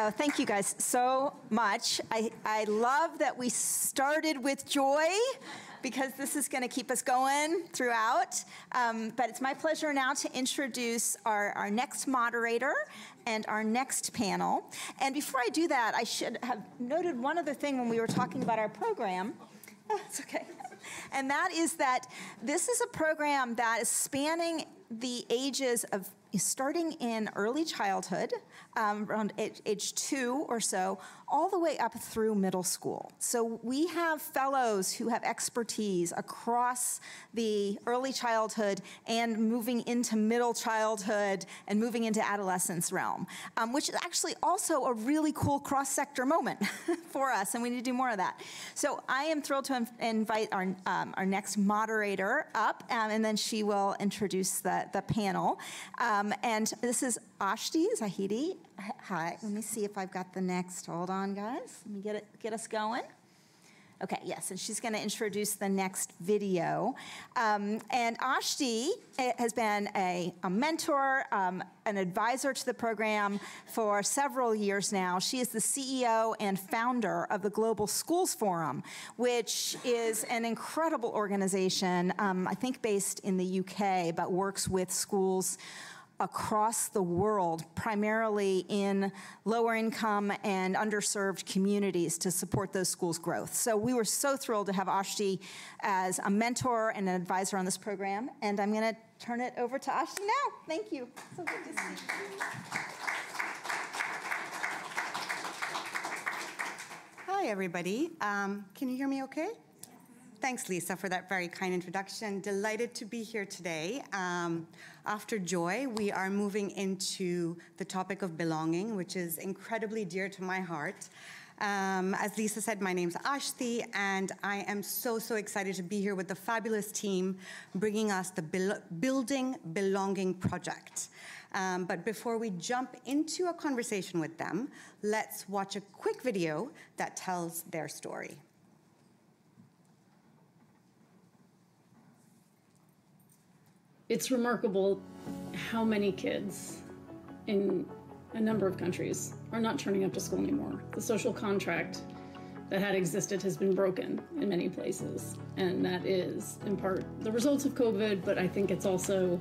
Oh, thank you guys so much. I, I love that we started with joy because this is going to keep us going throughout. Um, but it's my pleasure now to introduce our, our next moderator and our next panel. And before I do that, I should have noted one other thing when we were talking about our program. Oh, it's okay. And that is that this is a program that is spanning the ages of starting in early childhood, um, around age, age, two or so, all the way up through middle school. So we have fellows who have expertise across the early childhood and moving into middle childhood and moving into adolescence realm, um, which is actually also a really cool cross sector moment for us, and we need to do more of that. So I am thrilled to invite our, um, our next moderator up, um, and then she will introduce the, the panel. Um, and this is Aashti Zaidi. Hi, let me see if I've got the next. Hold on, guys. Let me get it, get us going. Okay, yes, and she's going to introduce the next video. Um, and Aashti eh, has been a, a mentor, um, an advisor to the program for several years now. She is the CEO and founder of the Global Schools Forum, which is an incredible organization, um, I think based in the UK, but works with schools across the world, primarily in lower income and underserved communities to support those schools' growth. So we were so thrilled to have Aashti as a mentor and an advisor on this program. And I'm going to turn it over to Aashti now. Thank you. So good to see you. Hi, everybody. Um, can you hear me okay? Thanks, Lisa, for that very kind introduction. Delighted to be here today. Um, after Joy, we are moving into the topic of belonging, which is incredibly dear to my heart. Um, as Lisa said, my name's Aashti, and I am so, so excited to be here with the fabulous team bringing us the Building Belonging Project. Um, but before we jump into a conversation with them, let's watch a quick video that tells their story. It's remarkable how many kids in a number of countries are not turning up to school anymore. The social contract that had existed has been broken in many places. And that is, in part, the results of COVID, but I think it's also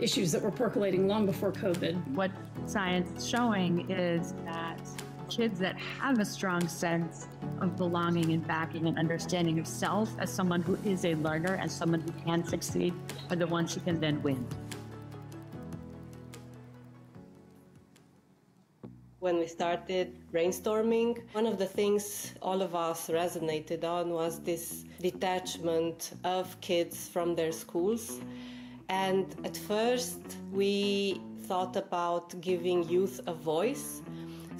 issues that were percolating long before COVID. What science is showing is that kids that have a strong sense of belonging and backing and understanding of self as someone who is a learner and someone who can succeed are the ones who can then win. When we started brainstorming, one of the things all of us resonated on was this detachment of kids from their schools. And at first, we thought about giving youth a voice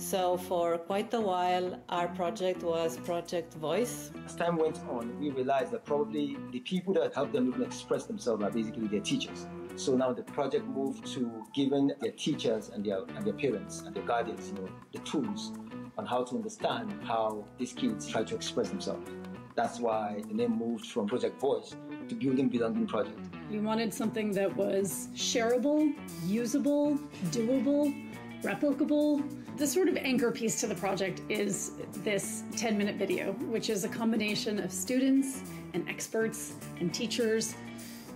so for quite a while, our project was Project Voice. As time went on, we realized that probably the people that help them to express themselves are basically their teachers. So now the project moved to giving their teachers and their, and their parents and their guardians, you know, the tools on how to understand how these kids try to express themselves. That's why the name moved from Project Voice to Building Belonging Project. We wanted something that was shareable, usable, doable, replicable, the sort of anchor piece to the project is this 10 minute video, which is a combination of students and experts and teachers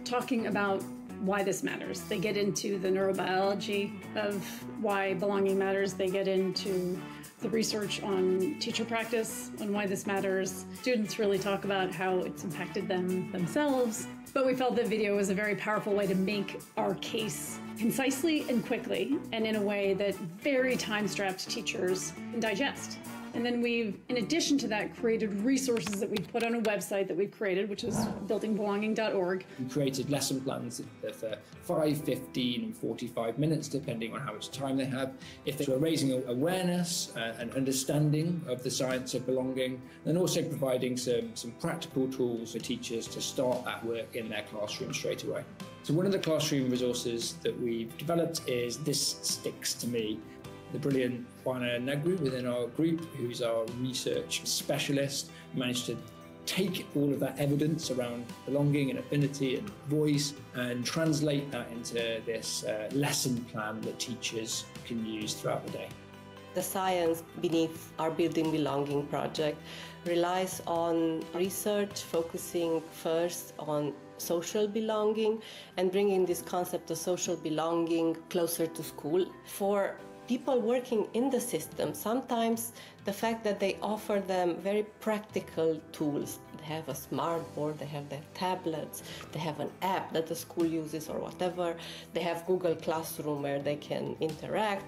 talking about why this matters. They get into the neurobiology of why belonging matters, they get into the research on teacher practice, on why this matters. Students really talk about how it's impacted them themselves. But we felt that video was a very powerful way to make our case concisely and quickly, and in a way that very time strapped teachers can digest. And then we've, in addition to that, created resources that we've put on a website that we've created, which is buildingbelonging.org. We created lesson plans for 5, 15, and 45 minutes, depending on how much time they have. If they were raising awareness uh, and understanding of the science of belonging, then also providing some, some practical tools for teachers to start that work in their classroom straight away. So one of the classroom resources that we've developed is This Sticks to Me, the brilliant Oana Negru within our group, who's our research specialist, managed to take all of that evidence around belonging and affinity and voice and translate that into this uh, lesson plan that teachers can use throughout the day. The science beneath our Building Belonging project relies on research focusing first on social belonging and bringing this concept of social belonging closer to school. For people working in the system, sometimes the fact that they offer them very practical tools, they have a smart board, they have their tablets, they have an app that the school uses or whatever, they have Google Classroom where they can interact.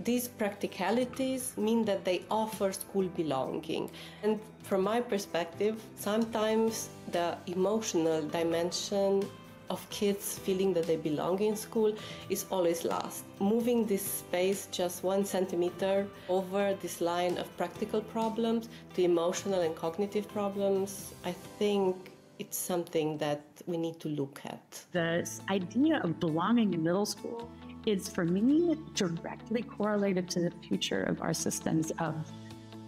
These practicalities mean that they offer school belonging. And from my perspective, sometimes the emotional dimension of kids feeling that they belong in school is always lost. Moving this space just one centimeter over this line of practical problems to emotional and cognitive problems, I think it's something that we need to look at. The idea of belonging in middle school is for me directly correlated to the future of our systems of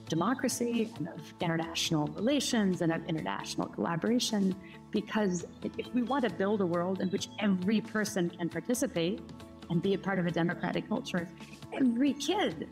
democracy and of international relations and of international collaboration. Because if we want to build a world in which every person can participate and be a part of a democratic culture, every kid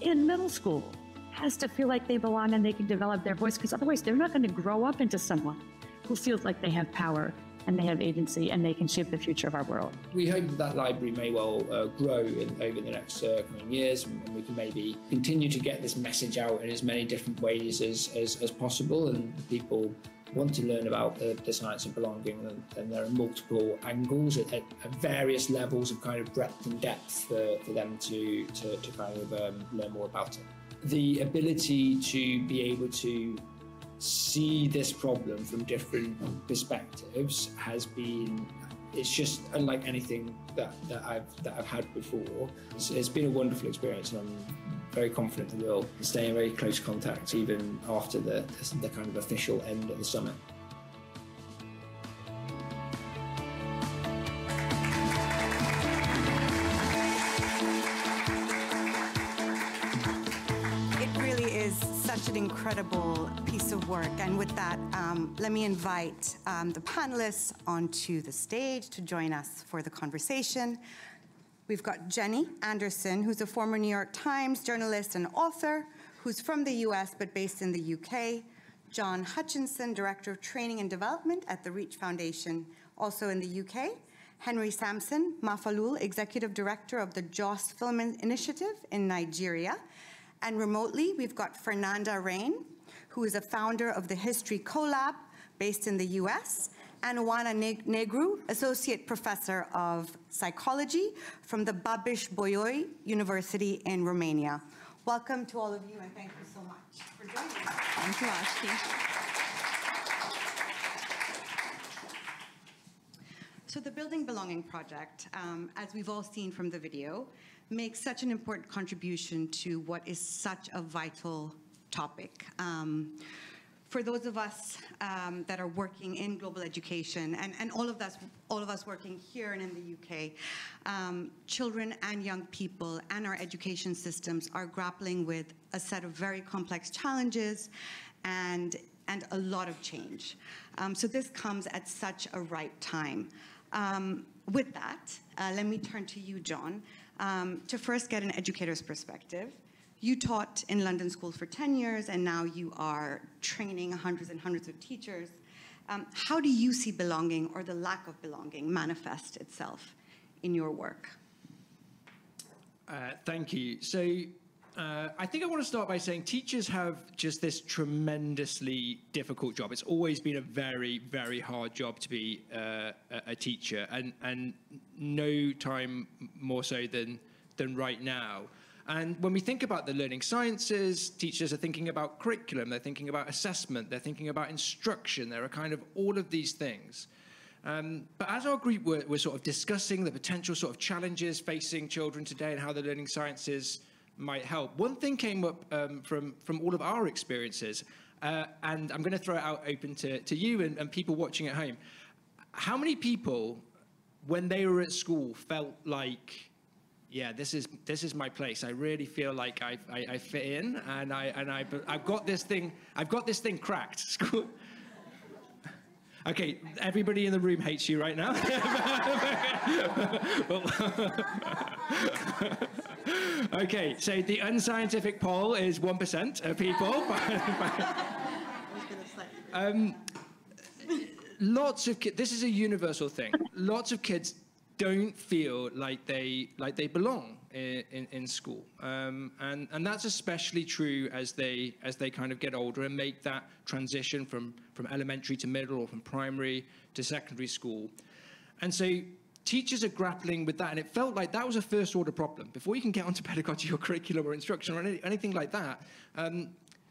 in middle school has to feel like they belong and they can develop their voice because otherwise they're not going to grow up into someone who feels like they have power and they have agency and they can shape the future of our world. We hope that, library may well uh, grow in, over the next uh, coming years and we can maybe continue to get this message out in as many different ways as, as, as possible and people want to learn about the, the science of belonging and, there are multiple angles at, at, various levels of kind of breadth and depth for, for them to, to, to kind of um, learn more about it. The ability to be able to see this problem from different perspectives has been it's just unlike anything that, that I've that I've had before. It's, it's been a wonderful experience, and I'm very confident we'll stay in very close contact even after the, the, kind of official end of the summit. It really is such an incredible piece of work. And with that, um, let me invite um, the panelists onto the stage to join us for the conversation. We've got Jenny Anderson, who's a former New York Times journalist and author, who's from the US but based in the UK. Jon Hutchinson, Director of Training and Development at the Reach Foundation, also in the UK. Henry Sampson Mafulul, Executive Director of the JOS Film Initiative in Nigeria. And remotely, we've got Fernande Raine, who is a founder of the History CoLab based in the US, and Oana Negru, Associate Professor of Psychology from the Babeș Bolyai University in Romania. Welcome to all of you, and thank you so much for joining us. Thank you, Aashti. So the Building Belonging Project, um, as we've all seen from the video, makes such an important contribution to what is such a vital topic. Um, for those of us um, that are working in global education, and, and all of us, all of us working here and in the UK, um, children and young people and our education systems are grappling with a set of very complex challenges and and a lot of change. Um, so this comes at such a right time. Um, with that, uh, let me turn to you, Jon um, to first get an educator's perspective. You taught in London schools for 10 years, and now you are training hundreds and hundreds of teachers. Um, how do you see belonging or the lack of belonging manifest itself in your work? Uh, thank you. So uh, I think I want to start by saying teachers have just this tremendously difficult job. It's always been a very, very hard job to be uh, a, teacher, and and no time more so than than right now. And when we think about the learning sciences, teachers are thinking about curriculum, they're thinking about assessment, they're thinking about instruction. There are kind of all of these things. Um, but as our group were, were sort of discussing the potential sort of challenges facing children today and how the learning sciences might help. One thing came up um, from, from all of our experiences, uh, and I'm going to throw it out open to, to you and, and people watching at home. How many people, when they were at school, felt like, yeah, this is this is my place. I really feel like I, I, I fit in, and I and I I've got this thing. I've got this thing cracked. School. Okay, everybody in the room hates you right now. okay, so the unscientific poll is 1% of people. um, lots of kids, this is a universal thing. Lots of kids don't feel like they like they belong in, in, school, um, and and that's especially true as they as they kind of get older and make that transition from from elementary to middle or from primary to secondary school, and so teachers are grappling with that, and it felt like that was a first order problem before you can get onto pedagogy or curriculum or instruction or any, anything like that. Um,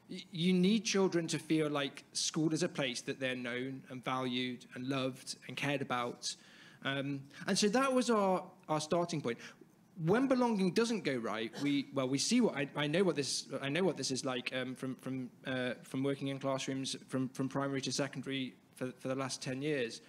you need children to feel like school is a place that they're known and valued and loved and cared about. Um, and so that was our, our starting point. When belonging doesn't go right, we well we see what I, I know what this I know what this is like um, from from uh, from working in classrooms from from primary to secondary for, for the last ten years.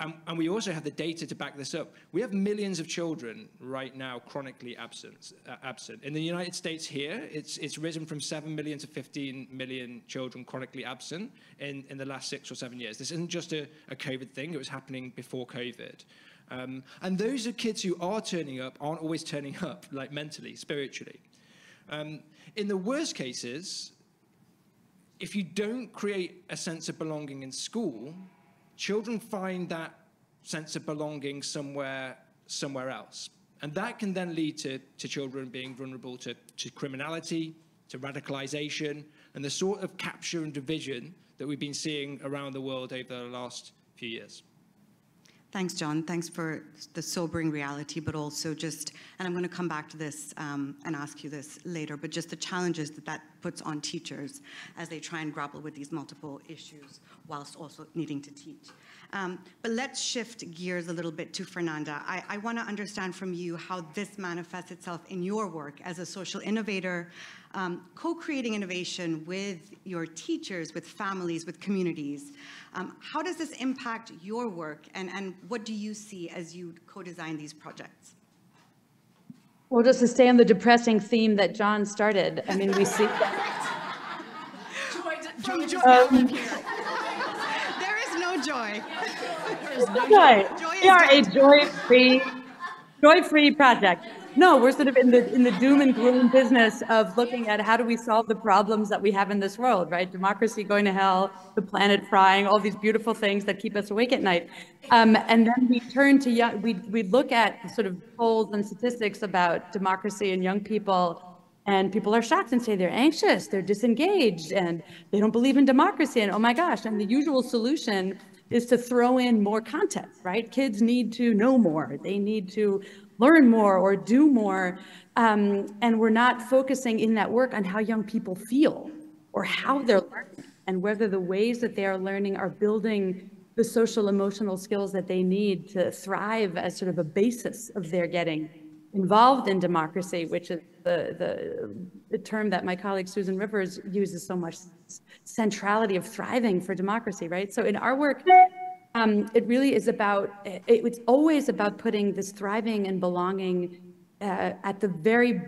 And, and, we also have the data to back this up. We have millions of children right now chronically absent. Uh, absent. In the United States here, it's, it's risen from 7 million to 15 million children chronically absent in, in the last six or seven years. This isn't just a, a COVID thing, it was happening before COVID. Um, and those are kids who are turning up aren't always turning up, like mentally, spiritually. Um, in the worst cases, if you don't create a sense of belonging in school, children find that sense of belonging somewhere, somewhere else. And that can then lead to, to children being vulnerable to, to criminality, to radicalization, and the sort of capture and division that we've been seeing around the world over the last few years. Thanks, Jon. Thanks for the sobering reality, but also just, and I'm going to come back to this um, and ask you this later, but just the challenges that that puts on teachers as they try and grapple with these multiple issues whilst also needing to teach. Um, but let's shift gears a little bit to Fernande. I, I want to understand from you how this manifests itself in your work as a social innovator, um, co-creating innovation with your teachers, with families, with communities. Um, how does this impact your work and, and what do you see as you co-design these projects? Well, just to stay on the depressing theme that Jon started, I mean, we see that. joy, joy, um, there is no joy. There is no joy. joy we are a joy-free, joy-free project. No, we're sort of in the in the doom and gloom business of looking at how do we solve the problems that we have in this world, right? Democracy going to hell, the planet frying, all these beautiful things that keep us awake at night. Um, and then we turn to young, we we look at sort of polls and statistics about democracy and young people, and people are shocked and say they're anxious, they're disengaged, and they don't believe in democracy. And oh my gosh! And the usual solution is to throw in more content, right? Kids need to know more. They need to learn more or do more. Um, and we're not focusing in that work on how young people feel or how they're learning and whether the ways that they are learning are building the social emotional skills that they need to thrive as sort of a basis of their getting involved in democracy, which is the, the, the term that my colleague Susan Rivers uses so much, centrality of thriving for democracy, right? So in our work, um, it really is about, it, it's always about putting this thriving and belonging uh, at the very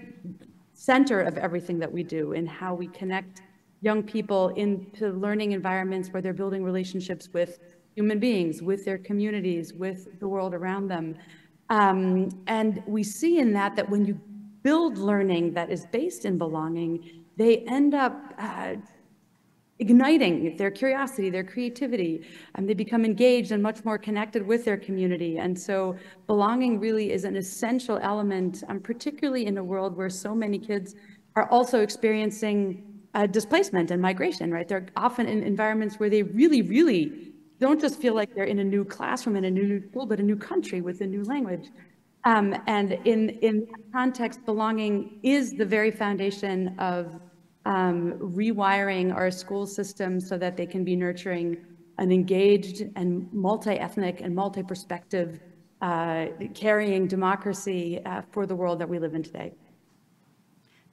center of everything that we do and how we connect young people into learning environments where they're building relationships with human beings, with their communities, with the world around them. Um, and we see in that that when you build learning that is based in belonging, they end up uh, igniting their curiosity, their creativity, and they become engaged and much more connected with their community. And so belonging really is an essential element, um, particularly in a world where so many kids are also experiencing uh, displacement and migration, right? They're often in environments where they really, really don't just feel like they're in a new classroom in a new school, but a new country with a new language. Um, and in, in that context, belonging is the very foundation of um, rewiring our school system so that they can be nurturing an engaged and multi-ethnic and multi-perspective uh, carrying democracy uh, for the world that we live in today.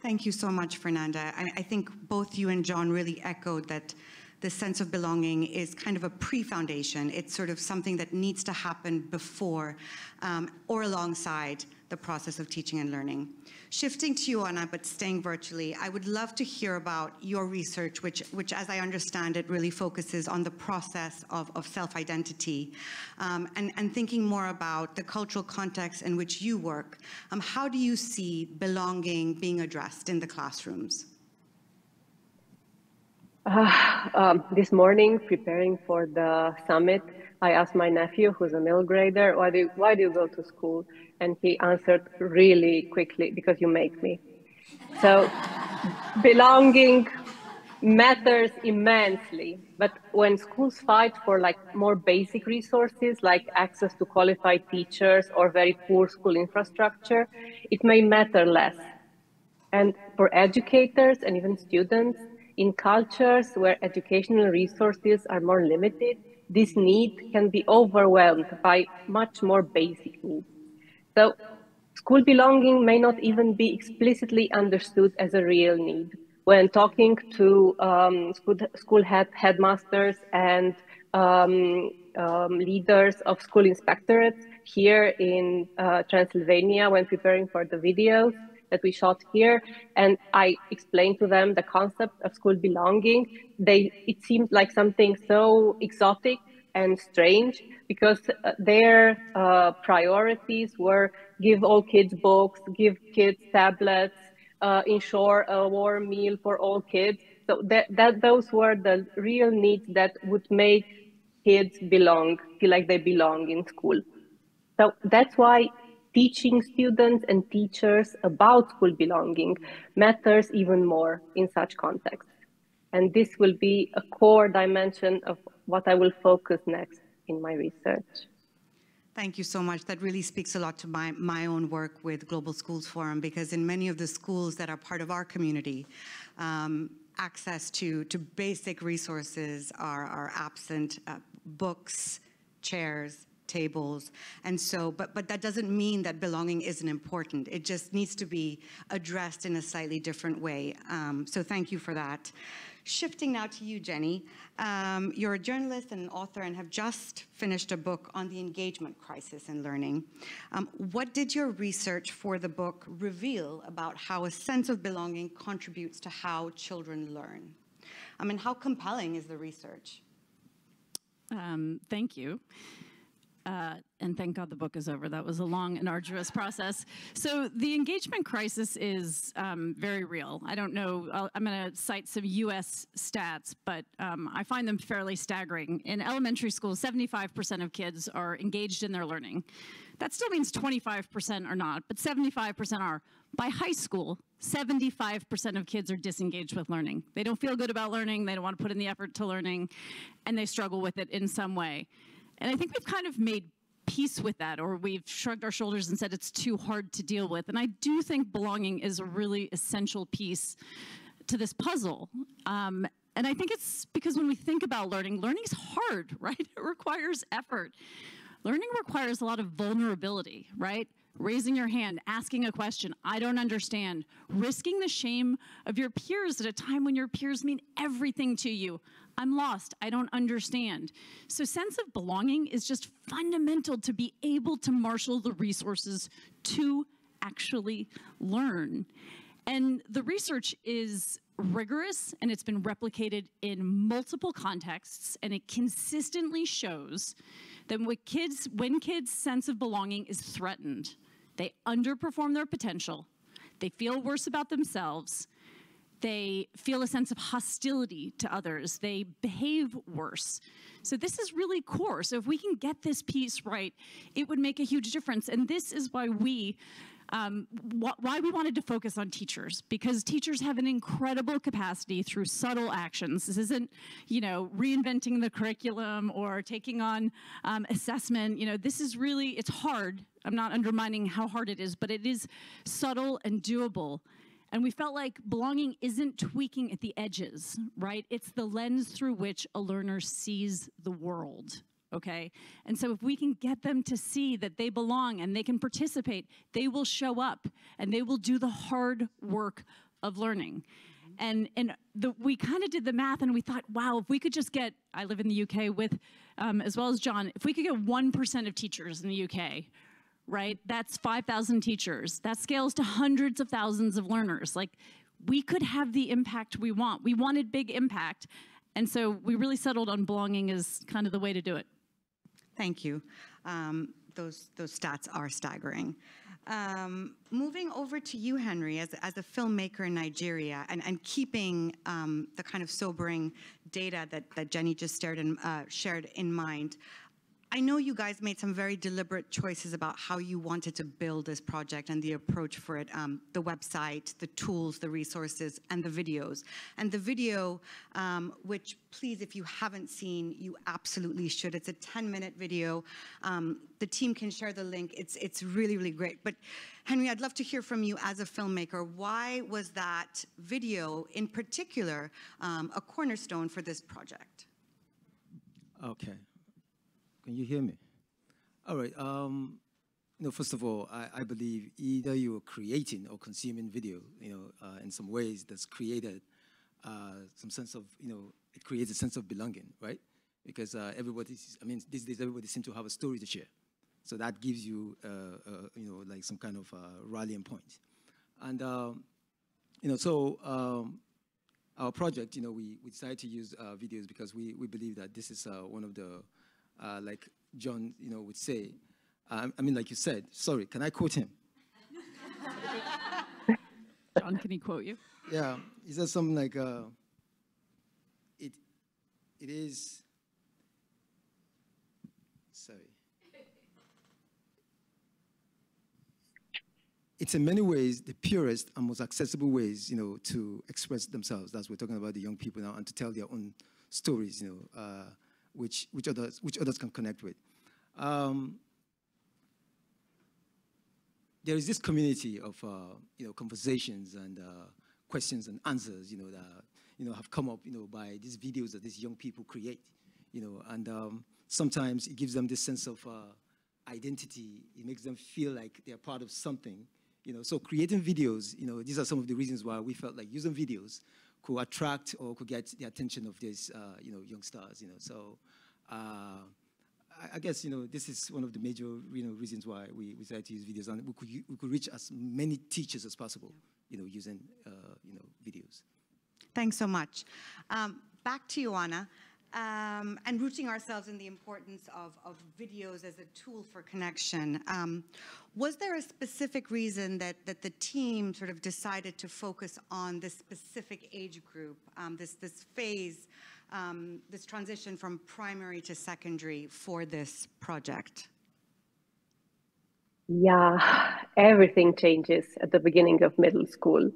Thank you so much, Fernande. I, I think both you and Jon really echoed that the sense of belonging is kind of a pre-foundation. It's sort of something that needs to happen before um, or alongside the process of teaching and learning. Shifting to you, Oana, but staying virtually, I would love to hear about your research, which, which as I understand it, really focuses on the process of, of self-identity um, and, and thinking more about the cultural context in which you work. Um, how do you see belonging being addressed in the classrooms? Uh, um, this morning, preparing for the summit, I asked my nephew, who's a middle grader, why do you, why do you go to school? And he answered really quickly, because you make me. So belonging matters immensely. But when schools fight for like more basic resources, like access to qualified teachers or very poor school infrastructure, it may matter less. And for educators and even students, in cultures where educational resources are more limited, this need can be overwhelmed by much more basic needs. So school belonging may not even be explicitly understood as a real need. When talking to um, school, school head, headmasters and um, um, leaders of school inspectorates here in uh, Transylvania when preparing for the videos, that we shot here and I explained to them the concept of school belonging. They it seemed like something so exotic and strange because uh, their uh, priorities were give all kids books, give kids tablets, uh, ensure a warm meal for all kids. So that, that those were the real needs that would make kids belong, feel like they belong in school. So that's why teaching students and teachers about school belonging matters even more in such contexts. And this will be a core dimension of what I will focus next in my research. Thank you so much. That really speaks a lot to my, my own work with Global Schools Forum because in many of the schools that are part of our community, um, access to, to basic resources are, are absent, uh, books, chairs, tables. And so, but, but that doesn't mean that belonging isn't important. It just needs to be addressed in a slightly different way. Um, so thank you for that. Shifting now to you, Jenny. Um, you're a journalist and an author and have just finished a book on the engagement crisis in learning. Um, what did your research for the book reveal about how a sense of belonging contributes to how children learn? I mean, how compelling is the research? Um, thank you. Uh, and thank God the book is over. That was a long and arduous process. So the engagement crisis is um, very real. I don't know, i am going to cite some US stats, but um, I find them fairly staggering. In elementary school, 75% of kids are engaged in their learning. That still means 25% are not, but 75% are. By high school, 75% of kids are disengaged with learning. They don't feel good about learning, they don't want to put in the effort to learning, and they struggle with it in some way. And I think we've kind of made peace with that or we've shrugged our shoulders and said it's too hard to deal with. And I do think belonging is a really essential piece to this puzzle. Um, and I think it's because when we think about learning, learning is hard, right? It requires effort. Learning requires a lot of vulnerability, right? Raising your hand, asking a question, I don't understand, risking the shame of your peers at a time when your peers mean everything to you. I'm lost. I don't understand. So, sense of belonging is just fundamental to be able to marshal the resources to actually learn. And the research is rigorous and it's been replicated in multiple contexts, and it consistently shows that when kids, when kids' sense of belonging is threatened, they underperform their potential, they feel worse about themselves, they feel a sense of hostility to others. They behave worse. So this is really core. So if we can get this piece right, it would make a huge difference. And this is why we um, wh why we wanted to focus on teachers because teachers have an incredible capacity through subtle actions. This isn't, you know, reinventing the curriculum or taking on um, assessment. You know, this is really it's hard. I'm not undermining how hard it is, but it is subtle and doable. And we felt like belonging isn't tweaking at the edges, right? It's the lens through which a learner sees the world, okay? And so if we can get them to see that they belong and they can participate, they will show up and they will do the hard work of learning. And, and the, we kind of did the math and we thought, wow, if we could just get, I live in the UK with, um, as well as Jon, if we could get 1% of teachers in the UK right? That's 5,000 teachers. That scales to hundreds of thousands of learners. Like, we could have the impact we want. We wanted big impact. And so we really settled on belonging as kind of the way to do it. Thank you. Um, those, those stats are staggering. Um, moving over to you, Henry, as, as a filmmaker in Nigeria and, and keeping um, the kind of sobering data that, that Jenny just in, uh, shared in mind, I know you guys made some very deliberate choices about how you wanted to build this project and the approach for it, um, the website, the tools, the resources, and the videos. And the video, um, which please, if you haven't seen, you absolutely should. It's a 10-minute video. Um, the team can share the link. It's, it's really, really great. But Henry, I'd love to hear from you as a filmmaker. Why was that video in particular um, a cornerstone for this project? Okay. Can you hear me? All right. Um, you know, first of all, I, I believe either you're creating or consuming video, you know, uh, in some ways that's created uh, some sense of, you know, it creates a sense of belonging, right? Because uh, everybody, I mean, these days everybody seems to have a story to share. So that gives you, uh, uh, you know, like some kind of uh, rallying point. And, um, you know, so um, our project, you know, we, we decided to use videos because we, we believe that this is one of the uh, like Jon, you know, would say. Um, I mean, like you said, sorry, can I quote him? Jon, can he quote you? Yeah, he said something like, uh, it, it is, sorry. It's in many ways the purest and most accessible ways, you know, to express themselves. That's what we're talking about the young people now, and to tell their own stories, you know. Uh, which, which, others, which others can connect with. Um, there is this community of uh, you know, conversations and uh, questions and answers you know, that you know, have come up you know, by these videos that these young people create. You know, and um, sometimes it gives them this sense of uh, identity. It makes them feel like they're part of something. You know, so creating videos, you know, these are some of the reasons why we felt like using videos could attract or could get the attention of these, uh, you know, young stars, you know. So uh, I, I, guess, you know, this is one of the major, you know, reasons why we, we decided to use videos. And we could, we could reach as many teachers as possible, you know, using, uh, you know, videos. Thanks so much. Um, back to you, Oana um, and rooting ourselves in the importance of, of videos as a tool for connection. Um, was there a specific reason that, that the team sort of decided to focus on this specific age group, um, this, this phase, um, this transition from primary to secondary for this project? Yeah, everything changes at the beginning of middle school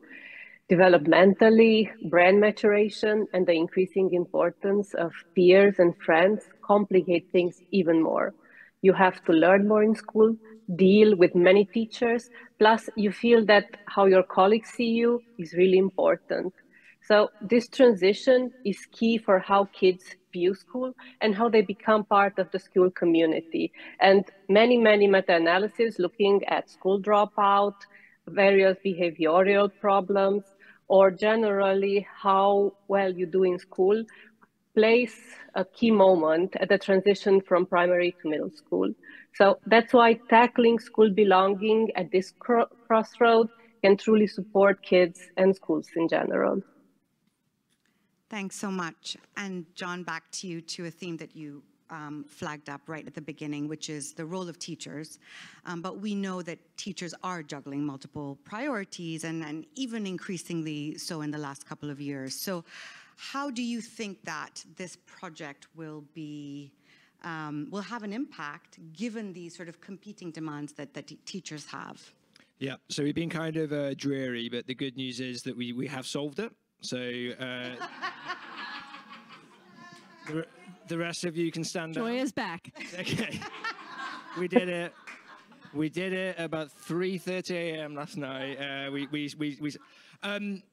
developmentally, brain maturation, and the increasing importance of peers and friends complicate things even more. You have to learn more in school, deal with many teachers, plus you feel that how your colleagues see you is really important. So this transition is key for how kids view school and how they become part of the school community. And many, many meta-analyses looking at school dropout, various behavioral problems, or generally how well you do in school plays a key moment at the transition from primary to middle school. So that's why tackling school belonging at this cro crossroad can truly support kids and schools in general. Thanks so much. And Jon, back to you to a theme that you um, flagged up right at the beginning, which is the role of teachers. Um, but we know that teachers are juggling multiple priorities and, and even increasingly so in the last couple of years. So how do you think that this project will be um, will have an impact given these sort of competing demands that, that teachers have? Yeah, so we've been kind of uh, dreary, but the good news is that we, we have solved it. So uh, the, rest of you can stand Joy up. Joy is back. Okay. we did it. We did it about 3:30 a.m. last night. Uh, we, we, we, we um,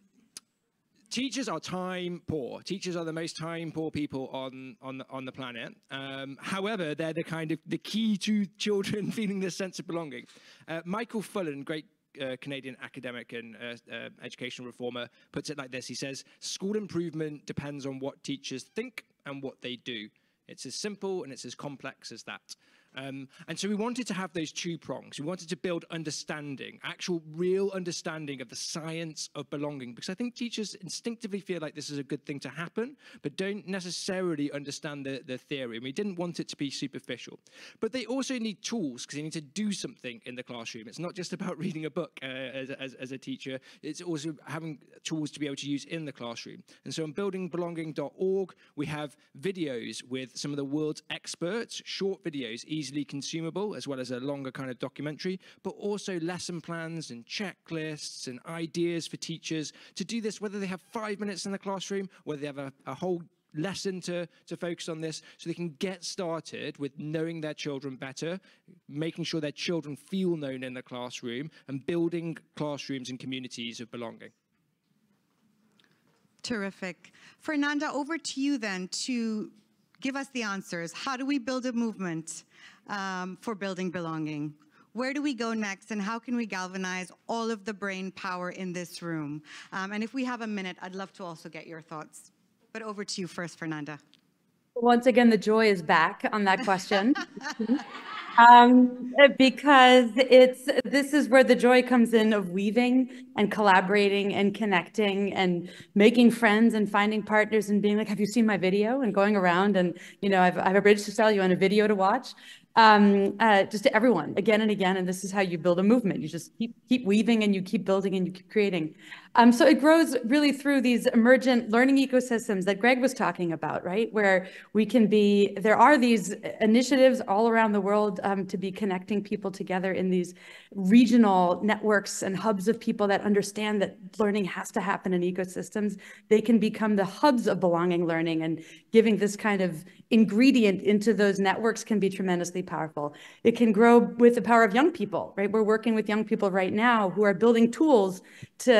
teachers are time poor. Teachers are the most time poor people on on the, on the planet. Um, however, they're the kind of the key to children feeling this sense of belonging. Uh, Michael Fullan, great uh, Canadian academic and uh, uh, educational reformer, puts it like this. He says, "School improvement depends on what teachers think and what they do. It's as simple and it's as complex as that. Um, and so we wanted to have those two prongs. We wanted to build understanding, actual real understanding of the science of belonging, because I think teachers instinctively feel like this is a good thing to happen, but don't necessarily understand the, the theory. And we didn't want it to be superficial. But they also need tools because they need to do something in the classroom. It's not just about reading a book uh, as, as, as a teacher, it's also having tools to be able to use in the classroom. And so on buildingbelonging.org, we have videos with some of the world's experts, short videos, easily consumable, as well as a longer kind of documentary, but also lesson plans and checklists and ideas for teachers to do this, whether they have five minutes in the classroom, whether they have a, a whole lesson to, to focus on this so they can get started with knowing their children better, making sure their children feel known in the classroom, and building classrooms and communities of belonging. Terrific. Fernande, over to you then to give us the answers. How do we build a movement um, for building belonging? Where do we go next and how can we galvanize all of the brain power in this room? Um, and if we have a minute, I'd love to also get your thoughts. But over to you first, Fernande. Once again, the joy is back on that question. um, because it's this is where the joy comes in of weaving and collaborating and connecting and making friends and finding partners and being like, have you seen my video? And going around and, you know, I've, I have a bridge to sell you on a video to watch um, uh, just to everyone again and again. And this is how you build a movement. You just keep keep weaving and you keep building and you keep creating. Um, so it grows really through these emergent learning ecosystems that Greg was talking about, right? Where we can be, there are these initiatives all around the world um, to be connecting people together in these regional networks and hubs of people that understand that learning has to happen in ecosystems. They can become the hubs of belonging learning and giving this kind of ingredient into those networks can be tremendously powerful. It can grow with the power of young people, right? We're working with young people right now who are building tools to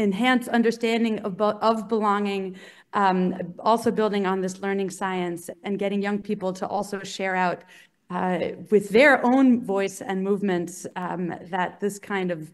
enhance understanding of, of belonging, um, also building on this learning science and getting young people to also share out uh, with their own voice and movements um, that this kind of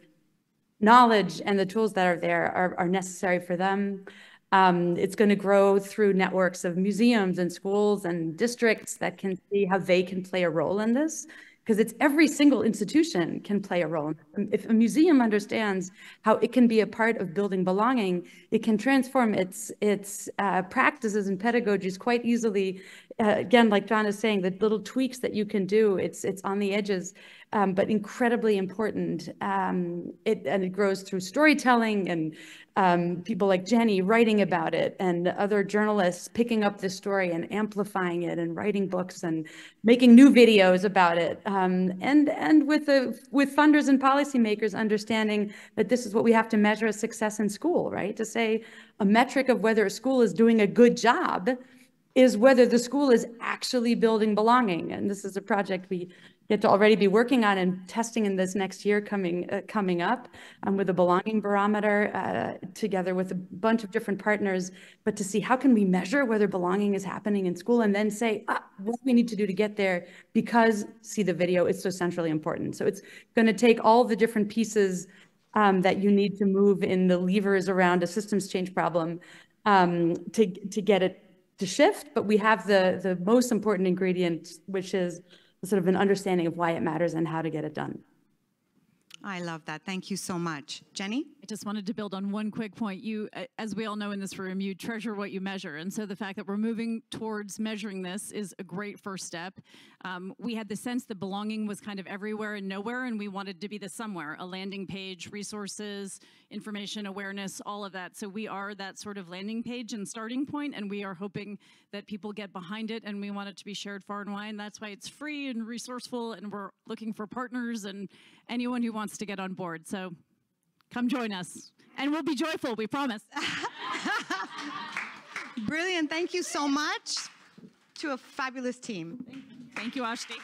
knowledge and the tools that are there are, are necessary for them. Um, it's going to grow through networks of museums and schools and districts that can see how they can play a role in this because it's every single institution can play a role. If a museum understands how it can be a part of building belonging, it can transform its its uh, practices and pedagogies quite easily. Uh, again, like Jon is saying, the little tweaks that you can do, it's it's on the edges, um, but incredibly important. Um, it and it grows through storytelling and um, people like Jenny writing about it and other journalists picking up this story and amplifying it and writing books and making new videos about it. Um, and and with the with funders and policymakers understanding that this is what we have to measure as success in school, right? To say a metric of whether a school is doing a good job is whether the school is actually building belonging. And this is a project we get to already be working on and testing in this next year coming uh, coming up um, with a belonging barometer uh, together with a bunch of different partners, but to see how can we measure whether belonging is happening in school and then say ah, what we need to do to get there because see the video is so centrally important. So it's going to take all the different pieces um, that you need to move in the levers around a systems change problem um, to to get it to shift. But we have the the most important ingredient, which is sort of an understanding of why it matters and how to get it done. I love that. Thank you so much. Jenny? I just wanted to build on one quick point. You, as we all know in this room, you treasure what you measure. And so the fact that we're moving towards measuring this is a great first step. Um, we had the sense that belonging was kind of everywhere and nowhere, and we wanted to be the somewhere, a landing page, resources, information, awareness, all of that. So we are that sort of landing page and starting point, and we are hoping that people get behind it, and we want it to be shared far and wide. That's why it's free and resourceful, and we're looking for partners and anyone who wants to get on board. So come join us, and we'll be joyful, we promise. Brilliant. Thank you so much to a fabulous team. Thank you, Aashti.